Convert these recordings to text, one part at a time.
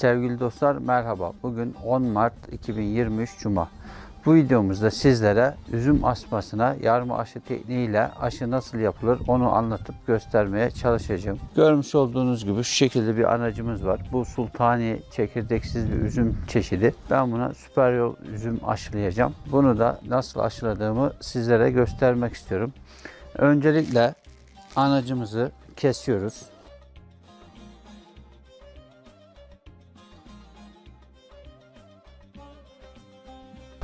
Sevgili dostlar merhaba. Bugün 10 Mart 2023 Cuma. Bu videomuzda sizlere üzüm asmasına yarma aşı tekniğiyle aşı nasıl yapılır onu anlatıp göstermeye çalışacağım. Görmüş olduğunuz gibi şu şekilde bir anacımız var. Bu sultani çekirdeksiz bir üzüm çeşidi. Ben buna süper yol üzüm aşılayacağım. Bunu da nasıl aşıladığımı sizlere göstermek istiyorum. Öncelikle anacımızı kesiyoruz.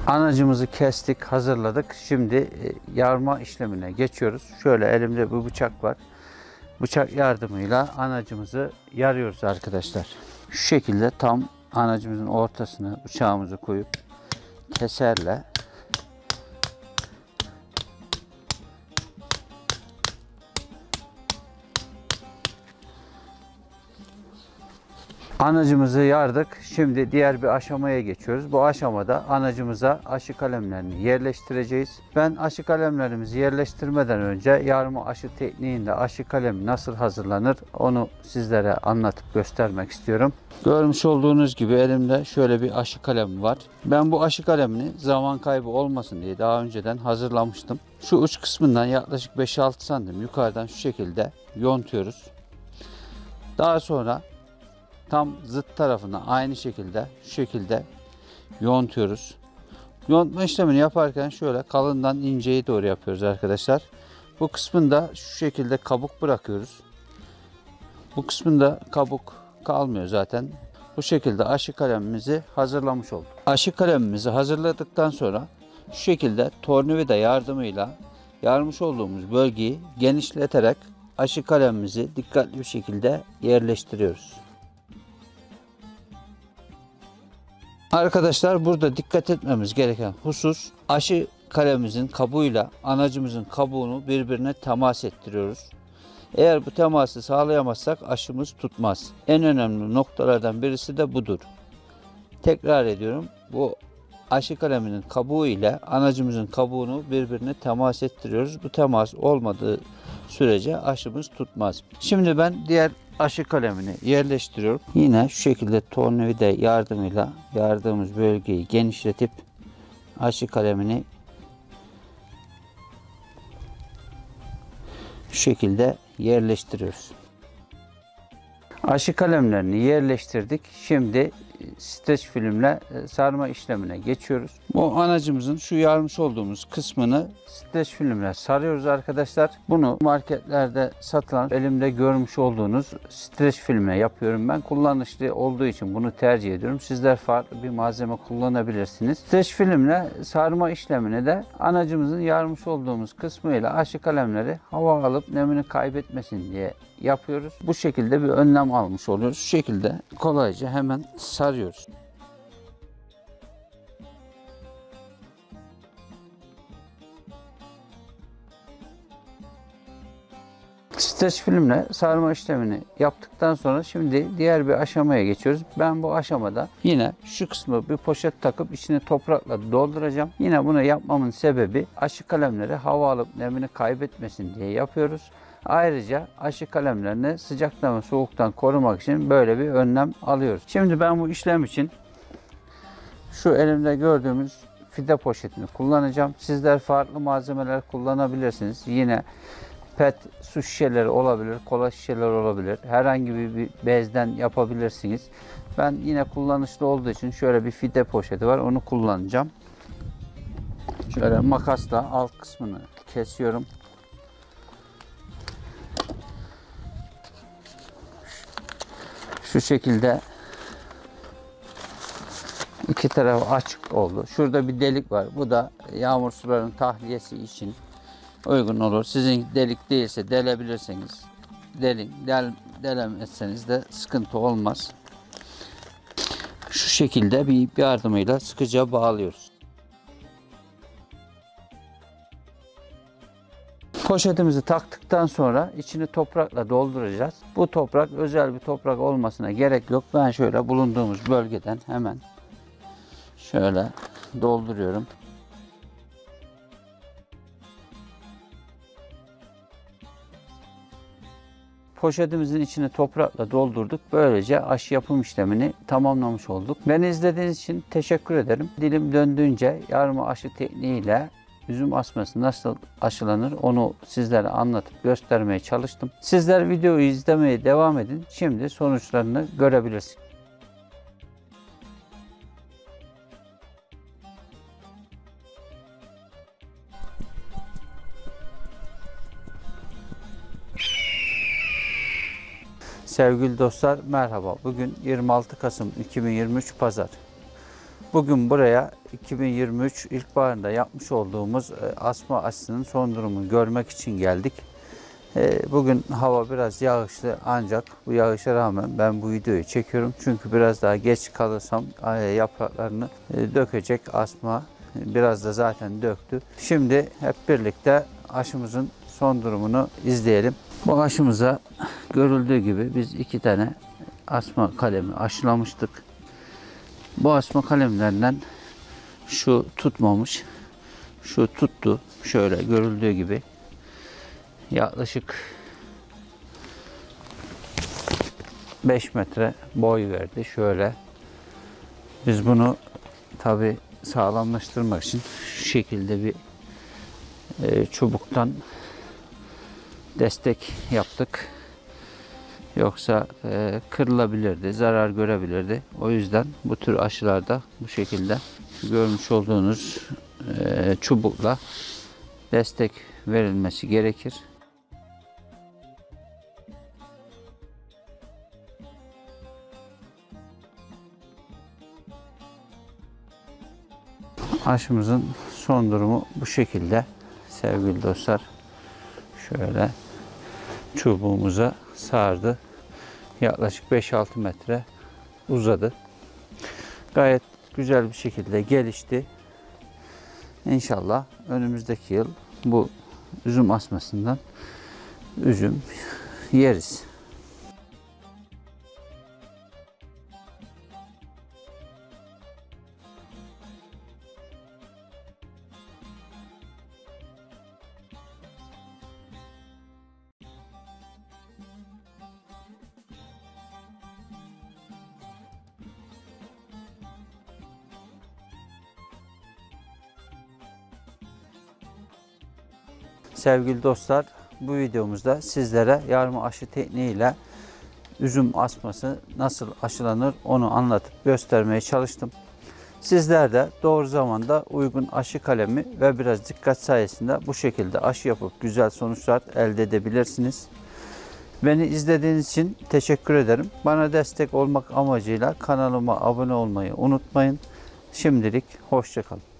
Anacımızı kestik, hazırladık. Şimdi e, yarma işlemine geçiyoruz. Şöyle elimde bir bıçak var. Bıçak yardımıyla anacımızı yarıyoruz arkadaşlar. Şu şekilde tam anacımızın ortasına bıçağımızı koyup keserle Anacımızı yardık. Şimdi diğer bir aşamaya geçiyoruz. Bu aşamada anacımıza aşı kalemlerini yerleştireceğiz. Ben aşı kalemlerimizi yerleştirmeden önce yarma aşı tekniğinde aşı kalemi nasıl hazırlanır onu sizlere anlatıp göstermek istiyorum. Görmüş olduğunuz gibi elimde şöyle bir aşı kalemi var. Ben bu aşı kalemini zaman kaybı olmasın diye daha önceden hazırlamıştım. Şu uç kısmından yaklaşık 5-6 santim yukarıdan şu şekilde yontuyoruz. Daha sonra tam zıt tarafına aynı şekilde şu şekilde yontuyoruz. Yontma işlemini yaparken şöyle kalından inceyi doğru yapıyoruz arkadaşlar. Bu kısmında şu şekilde kabuk bırakıyoruz. Bu kısmında kabuk kalmıyor zaten. Bu şekilde aşı kalemimizi hazırlamış olduk. Aşı kalemimizi hazırladıktan sonra şu şekilde tornavida yardımıyla yarmış olduğumuz bölgeyi genişleterek aşı kalemimizi dikkatli bir şekilde yerleştiriyoruz. Arkadaşlar burada dikkat etmemiz gereken husus aşı kalemimizin kabuğuyla anacımızın kabuğunu birbirine temas ettiriyoruz. Eğer bu teması sağlayamazsak aşımız tutmaz. En önemli noktalardan birisi de budur. Tekrar ediyorum. Bu aşı kaleminin kabuğu ile anacımızın kabuğunu birbirine temas ettiriyoruz. Bu temas olmadığı sürece aşımız tutmaz. Şimdi ben diğer aşı kalemini yerleştiriyorum. Yine şu şekilde tornavida yardımıyla yardığımız bölgeyi genişletip aşı kalemini şu şekilde yerleştiriyoruz. Aşı kalemlerini yerleştirdik. Şimdi streç filmle e, sarma işlemine geçiyoruz. Bu anacımızın şu yarmış olduğumuz kısmını streç filmle sarıyoruz arkadaşlar. Bunu marketlerde satılan elimde görmüş olduğunuz streç filmle yapıyorum ben. Kullanışlı olduğu için bunu tercih ediyorum. Sizler farklı bir malzeme kullanabilirsiniz. Streç filmle sarma işlemini de anacımızın yarmış olduğumuz kısmıyla aşı kalemleri hava alıp nemini kaybetmesin diye yapıyoruz. Bu şekilde bir önlem almış oluyoruz. Şu şekilde kolayca hemen sarıyoruz. Streç filmle sarma işlemini yaptıktan sonra şimdi diğer bir aşamaya geçiyoruz. Ben bu aşamada yine şu kısmı bir poşet takıp içine toprakla dolduracağım. Yine bunu yapmamın sebebi aşı kalemleri hava alıp nemini kaybetmesin diye yapıyoruz. Ayrıca aşı kalemlerini sıcaktan ve soğuktan korumak için böyle bir önlem alıyoruz. Şimdi ben bu işlem için şu elimde gördüğümüz fide poşetini kullanacağım. Sizler farklı malzemeler kullanabilirsiniz. Yine pet su şişeleri olabilir, kola şişeleri olabilir. Herhangi bir bezden yapabilirsiniz. Ben yine kullanışlı olduğu için şöyle bir fide poşeti var. Onu kullanacağım. Şöyle makasla alt kısmını kesiyorum. Şu şekilde iki tarafı açık oldu. Şurada bir delik var. Bu da yağmur sularının tahliyesi için uygun olur. Sizin delik değilse delebilirsiniz. Delin, del, delemezseniz de sıkıntı olmaz. Şu şekilde bir ip yardımıyla sıkıca bağlıyoruz. Poşetimizi taktıktan sonra içini toprakla dolduracağız. Bu toprak özel bir toprak olmasına gerek yok. Ben şöyle bulunduğumuz bölgeden hemen şöyle dolduruyorum. Poşetimizin içine toprakla doldurduk. Böylece aşı yapım işlemini tamamlamış olduk. Beni izlediğiniz için teşekkür ederim. Dilim döndüğünce yarma aşı tekniğiyle üzüm asması nasıl aşılanır onu sizlere anlatıp göstermeye çalıştım. Sizler videoyu izlemeye devam edin. Şimdi sonuçlarını görebilirsiniz. Sevgili dostlar merhaba. Bugün 26 Kasım 2023 Pazar. Bugün buraya 2023 ilkbaharında yapmış olduğumuz e, asma aşısının son durumunu görmek için geldik. E, Bugün hava biraz yağışlı ancak bu yağışa rağmen ben bu videoyu çekiyorum. Çünkü biraz daha geç kalırsam e, yapraklarını dökecek asma. Biraz da zaten döktü. Şimdi hep birlikte aşımızın son durumunu izleyelim. Bu aşımıza görüldüğü gibi biz iki tane asma kalemi aşılamıştık. Bu asma kalemlerinden şu tutmamış, şu tuttu. Şöyle görüldüğü gibi yaklaşık 5 metre boy verdi. Şöyle biz bunu tabi sağlamlaştırmak için şu şekilde bir e, çubuktan destek yaptık. Yoksa e, kırılabilirdi, zarar görebilirdi. O yüzden bu tür aşılarda bu şekilde görmüş olduğunuz e, çubukla destek verilmesi gerekir. Aşımızın son durumu bu şekilde sevgili dostlar. Şöyle çubuğumuza sardı. Yaklaşık 5-6 metre uzadı. Gayet güzel bir şekilde gelişti. İnşallah önümüzdeki yıl bu üzüm asmasından üzüm yeriz. Sevgili dostlar, bu videomuzda sizlere yarma aşı tekniğiyle üzüm asması nasıl aşılanır onu anlatıp göstermeye çalıştım. Sizler de doğru zamanda uygun aşı kalemi ve biraz dikkat sayesinde bu şekilde aşı yapıp güzel sonuçlar elde edebilirsiniz. Beni izlediğiniz için teşekkür ederim. Bana destek olmak amacıyla kanalıma abone olmayı unutmayın. Şimdilik hoşçakalın.